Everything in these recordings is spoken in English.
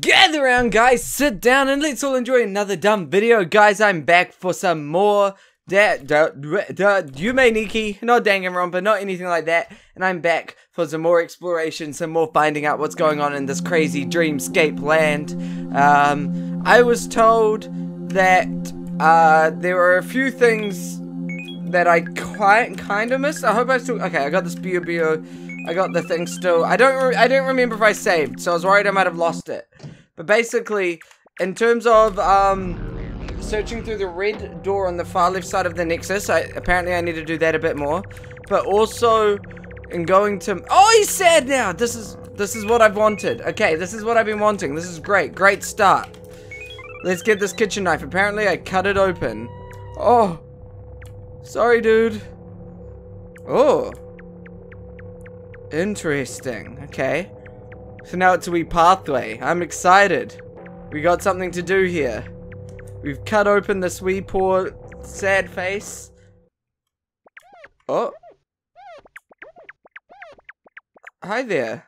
Gather around, guys, sit down, and let's all enjoy another dumb video. Guys, I'm back for some more da da da Yume Nikki, not Danganronpa, not anything like that. And I'm back for some more exploration, some more finding out what's going on in this crazy dreamscape land. Um, I was told that uh, there were a few things that I quite kind of missed. I hope I still okay. I got this Bio Bio. I got the thing still. I don't. I don't remember if I saved, so I was worried I might have lost it. But basically, in terms of um, searching through the red door on the far left side of the Nexus, I apparently I need to do that a bit more. But also, in going to oh, he's sad now. This is this is what I've wanted. Okay, this is what I've been wanting. This is great. Great start. Let's get this kitchen knife. Apparently, I cut it open. Oh, sorry, dude. Oh. Interesting. Okay. So now it's a wee pathway. I'm excited. We got something to do here. We've cut open this wee poor sad face. Oh. Hi there.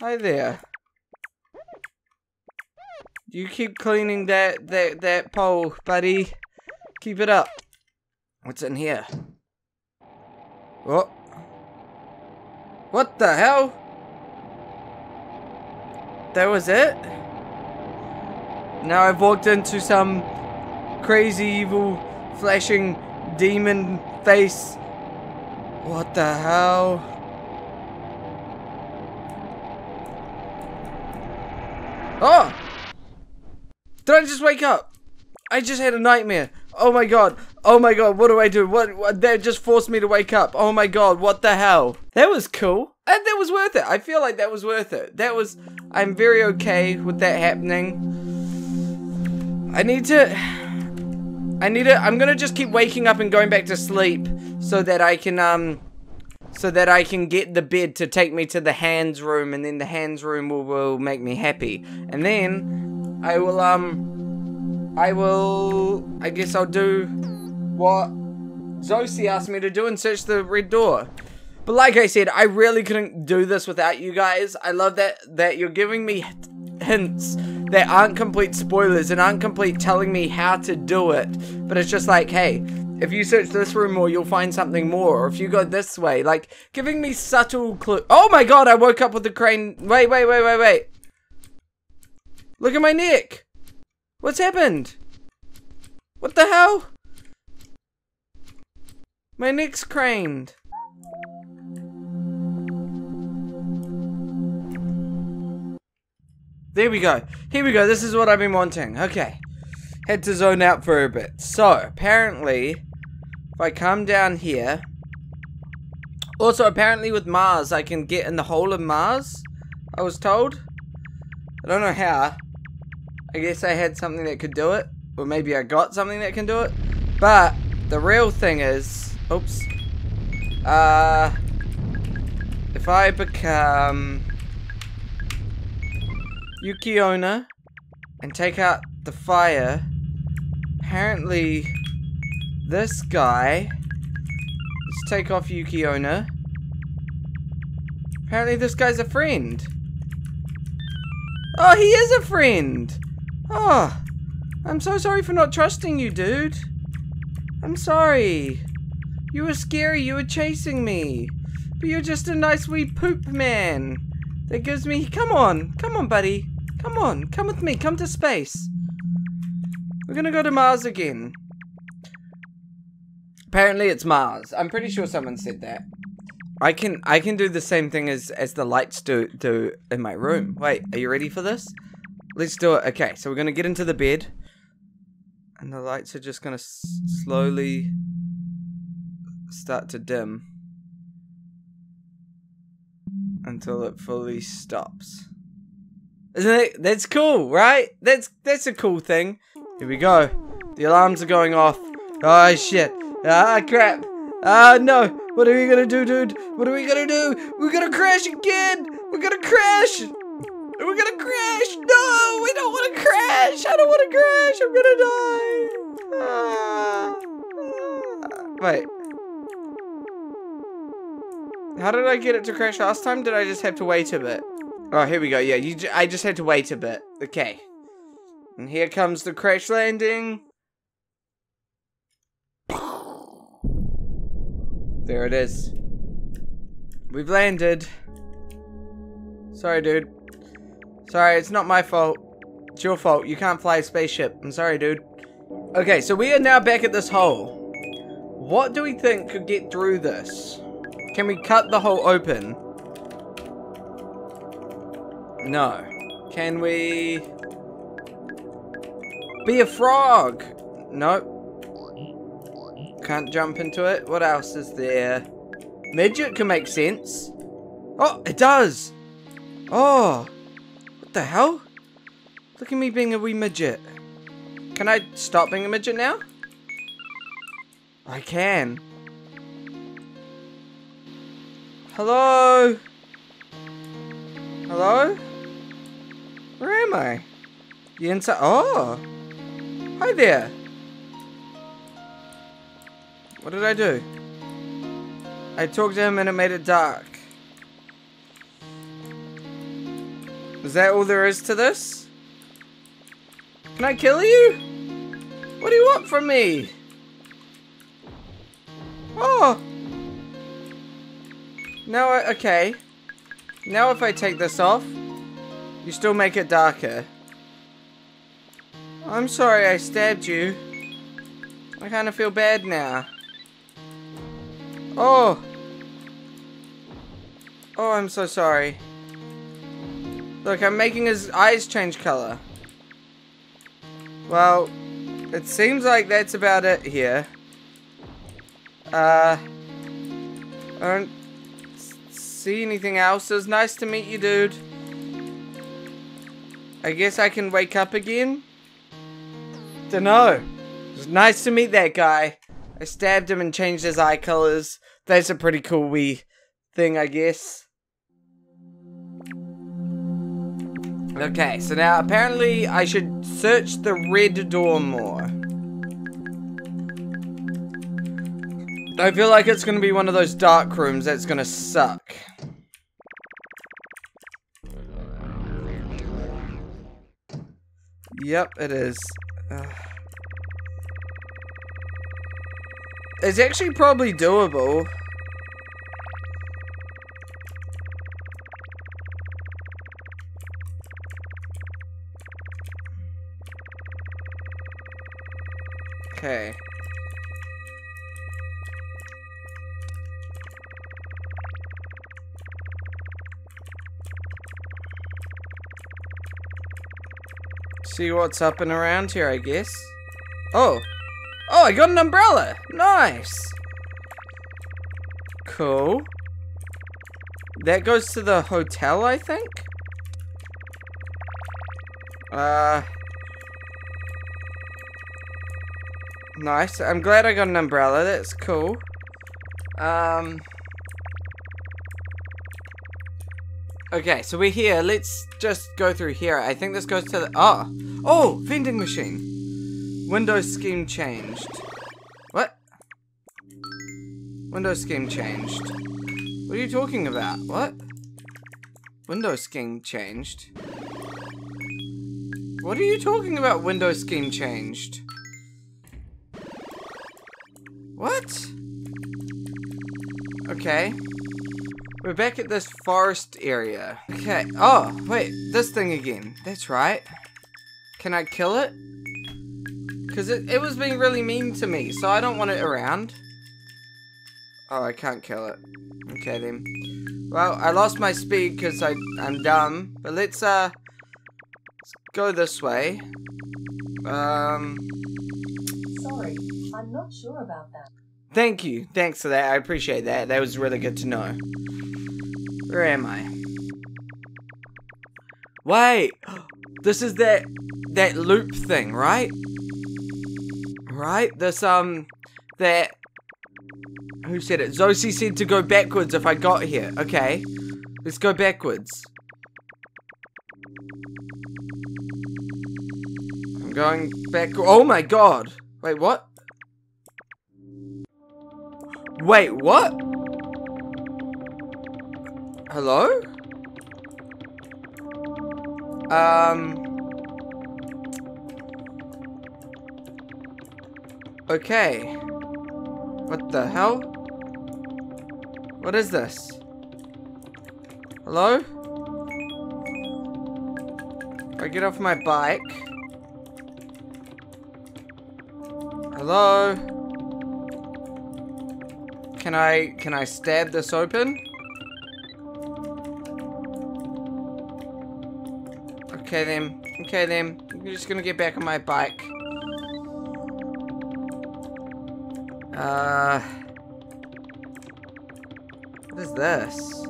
Hi there. You keep cleaning that that that pole, buddy. Keep it up. What's in here? Oh. What the hell? That was it? Now I've walked into some crazy evil flashing demon face. What the hell? Oh! Did I just wake up? I just had a nightmare. Oh my god. Oh my god. What do I do? What, what? That just forced me to wake up. Oh my god. What the hell? That was cool. And that was worth it. I feel like that was worth it. That was. I'm very okay with that happening. I need to. I need to. I'm gonna just keep waking up and going back to sleep so that I can um. So that I can get the bed to take me to the hands room, and then the hands room will, will make me happy. And then I will um I will, I guess I'll do what Zosie asked me to do and search the red door. But like I said, I really couldn't do this without you guys. I love that, that you're giving me hints that aren't complete spoilers and aren't complete telling me how to do it. But it's just like, hey, if you search this room more, you'll find something more. Or if you go this way, like, giving me subtle clue. Oh my god, I woke up with the crane. Wait, wait, wait, wait, wait. Look at my neck. What's happened? What the hell? My neck's craned. There we go. Here we go. This is what I've been wanting. Okay. Had to zone out for a bit. So, apparently, if I come down here... Also, apparently with Mars, I can get in the hole of Mars, I was told. I don't know how. I guess I had something that could do it. Or maybe I got something that can do it. But the real thing is... Oops. Uh... If I become... Yuki-onna and take out the fire, apparently this guy... Let's take off Yuki-onna. Apparently this guy's a friend. Oh, he is a friend! Oh, I'm so sorry for not trusting you, dude. I'm sorry. You were scary, you were chasing me. But you're just a nice wee poop man. That gives me... Come on, come on, buddy. Come on, come with me, come to space. We're gonna go to Mars again. Apparently it's Mars. I'm pretty sure someone said that. I can I can do the same thing as as the lights do do in my room. Wait, are you ready for this? Let's do it. Okay, so we're going to get into the bed. And the lights are just going to slowly start to dim. Until it fully stops. Isn't it? That's cool, right? That's that's a cool thing. Here we go. The alarms are going off. Oh, shit. Ah, crap. Ah, no. What are we gonna do, dude? What are we gonna do? We're gonna crash again! We're gonna crash! We're gonna crash! No! We don't wanna crash! I don't wanna crash! I'm gonna die! Ah. Wait. How did I get it to crash last time? Did I just have to wait a bit? Oh, here we go. Yeah, you. I just had to wait a bit. Okay. And here comes the crash landing. There it is. We've landed. Sorry, dude. Sorry, it's not my fault. It's your fault. You can't fly a spaceship. I'm sorry, dude. Okay, so we are now back at this hole. What do we think could get through this? Can we cut the hole open? No. Can we... Be a frog? Nope. Can't jump into it. What else is there? Midget can make sense. Oh, it does! Oh! The hell? Look at me being a wee midget. Can I stop being a midget now? I can. Hello? Hello? Where am I? The inside. Oh! Hi there! What did I do? I talked to him and it made it dark. Is that all there is to this? Can I kill you? What do you want from me? Oh! Now, I, okay. Now if I take this off, you still make it darker. I'm sorry I stabbed you. I kind of feel bad now. Oh! Oh, I'm so sorry. Look, I'm making his eyes change color. Well, it seems like that's about it here. Uh, I don't see anything else. It was nice to meet you, dude. I guess I can wake up again? Dunno. It was nice to meet that guy. I stabbed him and changed his eye colors. That's a pretty cool wee thing, I guess. Okay, so now apparently I should search the red door more. I feel like it's going to be one of those dark rooms that's going to suck. Yep, it is. Ugh. It's actually probably doable. See what's up and around here, I guess. Oh. Oh, I got an umbrella. Nice. Cool. That goes to the hotel, I think? Uh... Nice. I'm glad I got an umbrella. That's cool. Um... Okay, so we're here. Let's just go through here. I think this goes to the... Oh! Oh! Vending machine! Windows scheme changed. What? Windows scheme changed. What are you talking about? What? Windows scheme changed. What are you talking about Windows scheme changed? What? Okay. We're back at this forest area. Okay. Oh, wait. This thing again. That's right. Can I kill it? Because it, it was being really mean to me, so I don't want it around. Oh, I can't kill it. Okay, then. Well, I lost my speed because I'm dumb. But let's, uh... Let's go this way. Um... Sorry, I'm not sure about that. Thank you. Thanks for that. I appreciate that. That was really good to know. Where am I? Wait! This is that that loop thing, right? Right? This um that who said it? Zosie said to go backwards if I got here. Okay. Let's go backwards. I'm going back. Oh my god. Wait, what? Wait, what? Hello? Um. Okay. What the hell? What is this? Hello? I get off my bike. Hello? Can I, can I stab this open? Okay then, okay then. I'm just gonna get back on my bike. Uh... What is this?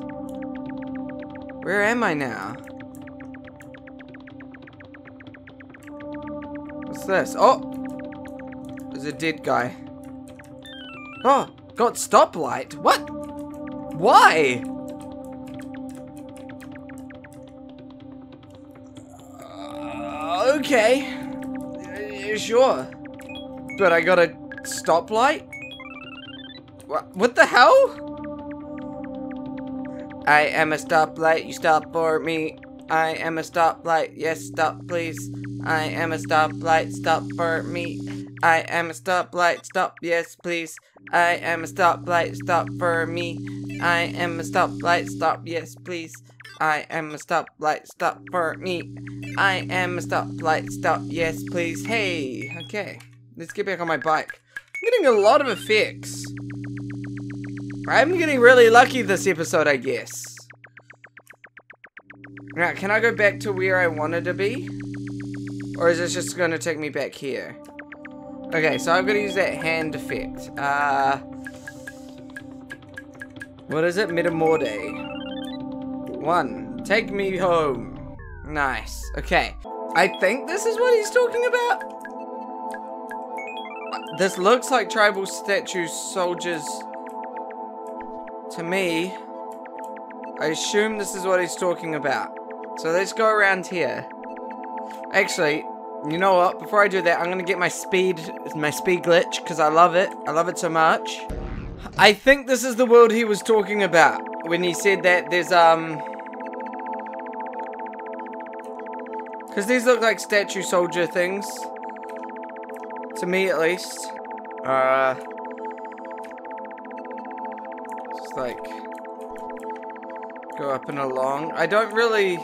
Where am I now? What's this? Oh! There's a dead guy. Oh! Got stoplight? What? Why? Okay. Uh, sure. But I got a stoplight? What, what the hell? I am a stoplight, you stop for me. I am a stoplight, yes, stop please. I am a stoplight, stop for me. I am a stoplight, stop, yes, please. I am a stoplight, stop for me. I am a stoplight, stop, yes, please. I am a stoplight, stop for me. I am a stoplight, stop, yes, please. Hey, okay. Let's get back on my bike. I'm getting a lot of effects. I'm getting really lucky this episode, I guess. Now, can I go back to where I wanted to be? Or is this just going to take me back here? Okay, so I'm going to use that hand effect. Uh, what is it? Medamaude. One. Take me home. Nice. Okay. I think this is what he's talking about. This looks like tribal statue soldiers to me. I assume this is what he's talking about. So let's go around here. Actually, you know what? Before I do that, I'm gonna get my speed, my speed glitch, because I love it. I love it so much. I think this is the world he was talking about when he said that there's um. Because these look like statue soldier things. To me, at least. Uh. Just like go up and along. I don't really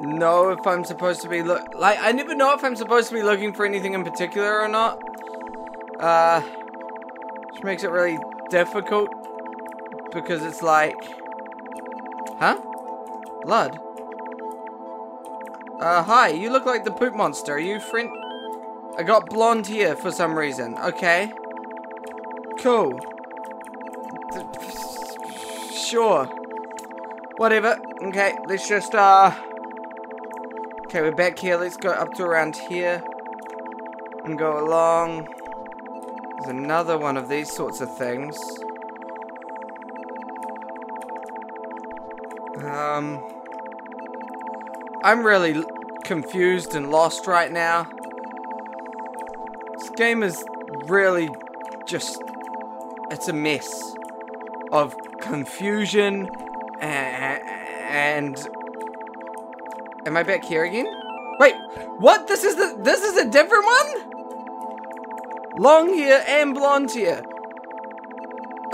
know if I'm supposed to be look like I never know if I'm supposed to be looking for anything in particular or not. Uh which makes it really difficult because it's like Huh? Blood. Uh hi, you look like the poop monster. Are you friend I got blonde here for some reason. Okay. Cool. Sure. Whatever. Okay, let's just, uh... Okay, we're back here. Let's go up to around here. And go along. There's another one of these sorts of things. Um... I'm really confused and lost right now. This game is really just... It's a mess of confusion and, and am I back here again? Wait, what? This is the this is a different one? Long hair and blonde hair.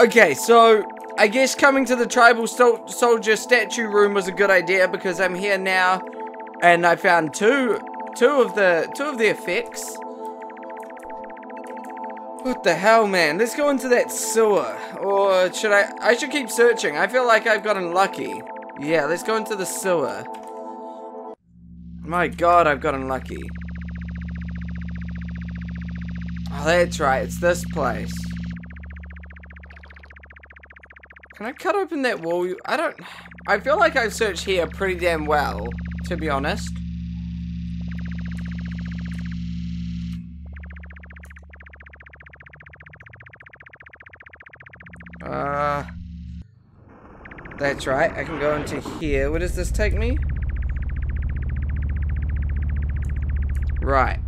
Okay, so I guess coming to the tribal sol soldier statue room was a good idea because I'm here now and I found two two of the two of the effects. What the hell, man? Let's go into that sewer. Or should I... I should keep searching. I feel like I've gotten lucky. Yeah, let's go into the sewer. My god, I've gotten lucky. Oh, that's right. It's this place. Can I cut open that wall? I don't... I feel like I've searched here pretty damn well, to be honest. Uh, that's right. I can go into here. Where does this take me? Right.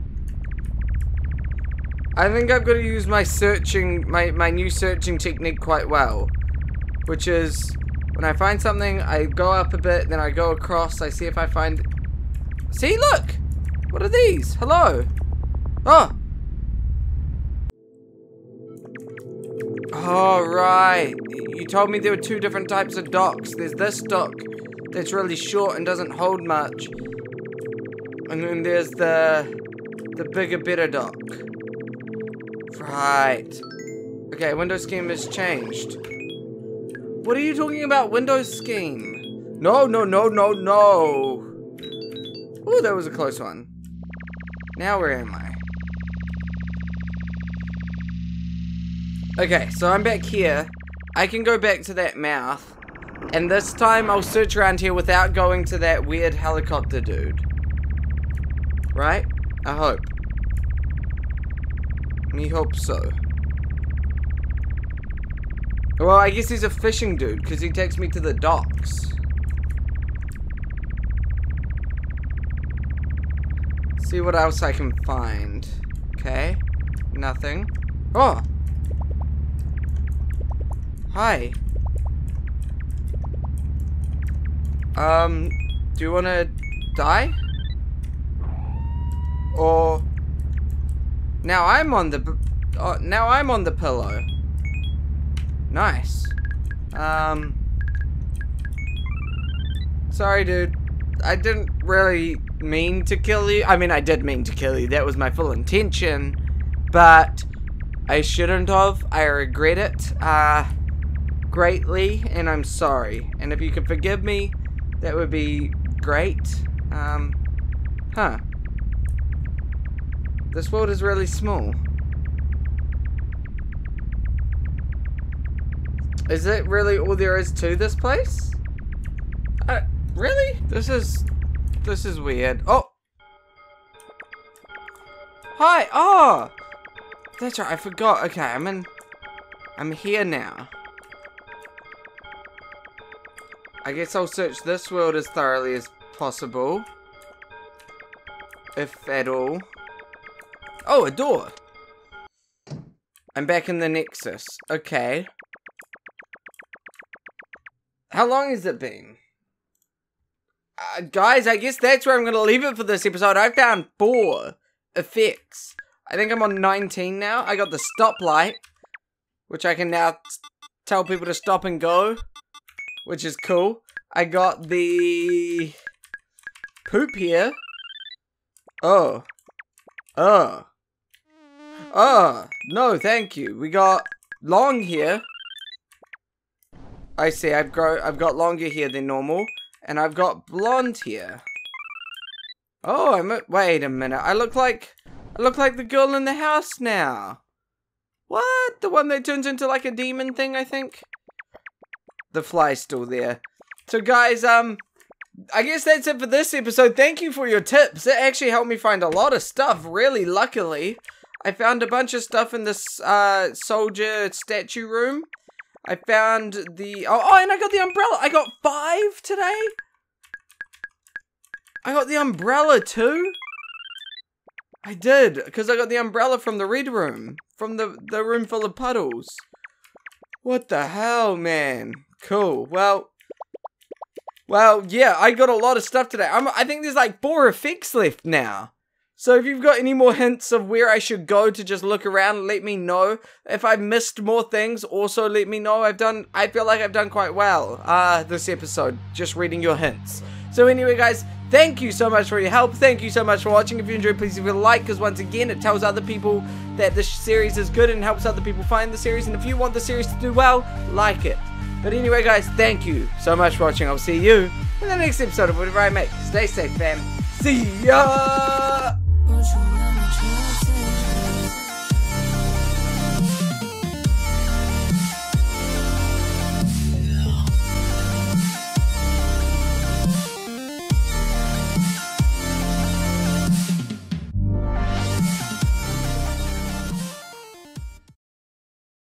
I think I've got to use my searching, my, my new searching technique quite well. Which is when I find something, I go up a bit, then I go across, I see if I find... See, look! What are these? Hello? Oh! Oh, right. You told me there were two different types of docks. There's this dock that's really short and doesn't hold much. And then there's the the bigger, better dock. Right. Okay, window scheme has changed. What are you talking about, Windows scheme? No, no, no, no, no. Oh, that was a close one. Now where am I? Okay, so I'm back here. I can go back to that mouth. And this time I'll search around here without going to that weird helicopter dude. Right? I hope. Me hope so. Well, I guess he's a fishing dude, because he takes me to the docks. See what else I can find. Okay. Nothing. Oh! Hi. Um, do you want to die? Or... Now I'm on the... Oh, now I'm on the pillow. Nice. Um... Sorry, dude. I didn't really mean to kill you. I mean, I did mean to kill you. That was my full intention. But I shouldn't have. I regret it uh, greatly, and I'm sorry. And if you could forgive me, that would be great. Um, huh. This world is really small. Is it really all there is to this place? Uh, really? This is... This is weird. Oh! Hi! Oh! That's right, I forgot. Okay, I'm in... I'm here now. I guess I'll search this world as thoroughly as possible. If at all. Oh, a door! I'm back in the Nexus. Okay. How long has it been? Uh, guys, I guess that's where I'm going to leave it for this episode. I found four effects. I think I'm on 19 now. I got the stoplight, which I can now tell people to stop and go, which is cool. I got the poop here. Oh. Oh. Oh. No, thank you. We got long here. I see. I've grow. I've got longer here than normal, and I've got blonde here. Oh, I'm. A, wait a minute. I look like. I look like the girl in the house now. What? The one that turns into like a demon thing, I think. The fly's still there. So, guys, um, I guess that's it for this episode. Thank you for your tips. It actually helped me find a lot of stuff. Really, luckily, I found a bunch of stuff in this uh soldier statue room. I found the... Oh, oh, and I got the umbrella. I got five today. I got the umbrella too. I did, because I got the umbrella from the red room. From the, the room full of puddles. What the hell, man? Cool. Well... Well, yeah, I got a lot of stuff today. I'm, I think there's like four effects left now. So if you've got any more hints of where I should go to just look around, let me know. If I've missed more things, also let me know. I've done, I feel like I've done quite well uh, this episode, just reading your hints. So anyway, guys, thank you so much for your help. Thank you so much for watching. If you enjoyed, please leave a like, because once again, it tells other people that this series is good and helps other people find the series. And if you want the series to do well, like it. But anyway, guys, thank you so much for watching. I'll see you in the next episode of whatever I make. Stay safe, fam. See ya!